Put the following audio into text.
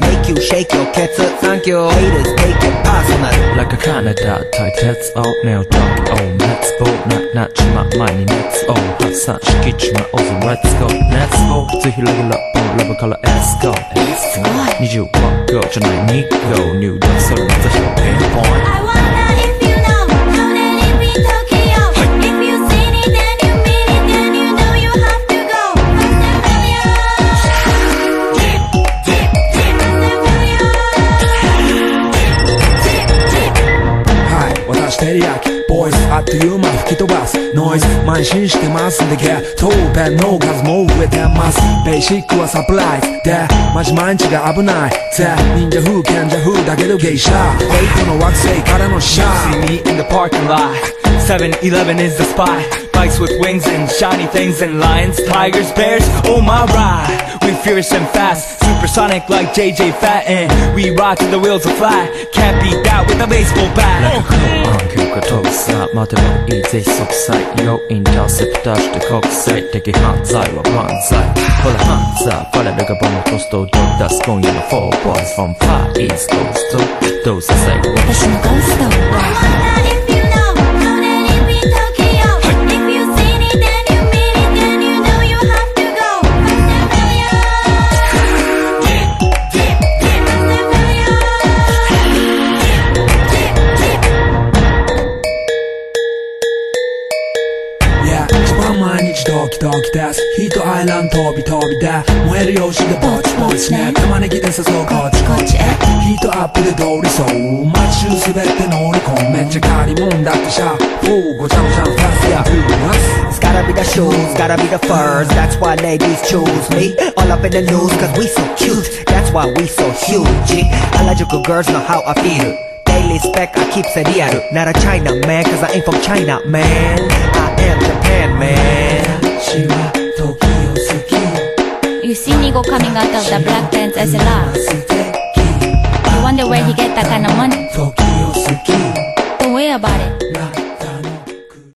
Make you shake your cats up, thank you Haters take it personal Like a Canada tight heads oh, out now dark oh, on Let's go, oh, not not my money, let's go Hot such kitchen, my awesome, let's go Let's go, to he level up on level color, let's go Let's go, need you one girl, tonight need go New dance, so let's go, pinpoint Teriyaki Boyz あっという間吹き飛ばすノイズ慢心してますんでゲット弁の数も増えてますベーシックはサプライズでマジ毎日が危ないぜ忍者風賢者風だけど芸者8の惑星からのシャー See me in the parking lot. 7-Eleven is the spot. Bikes with wings and shiny things and lions, tigers, bears, oh my ride. We fierce and fast, supersonic like JJ Fatten We ride till the wheels are flat, can't beat that with a baseball bat. が遠くさまでもいいぜひ即歳よインターセプターして国際的犯罪は万歳ほらハンザーファレルがボムコストを出す今夜の4 boys from far east coast どうせ最後私のゴースト番毎日ドキドキですヒートアイランド飛び飛びで燃えるよしでぼちぼちね玉ねぎで誘うこっちこっちへヒートアップで通りそう街中すべて乗り込むめっちゃ借りもんだってシャーフーごちゃごちゃのファスやフーナス It's gotta be the shoes, gotta be the furs That's why ladies choose me All up in the news cause we so cute That's why we so huge Harajuku girls know how I feel Daily spec I keep it real Not a China man cause I ain't from China man I am Japan man knock out the black pants as a lot. You wonder where he get that kind of money? Don't worry about it.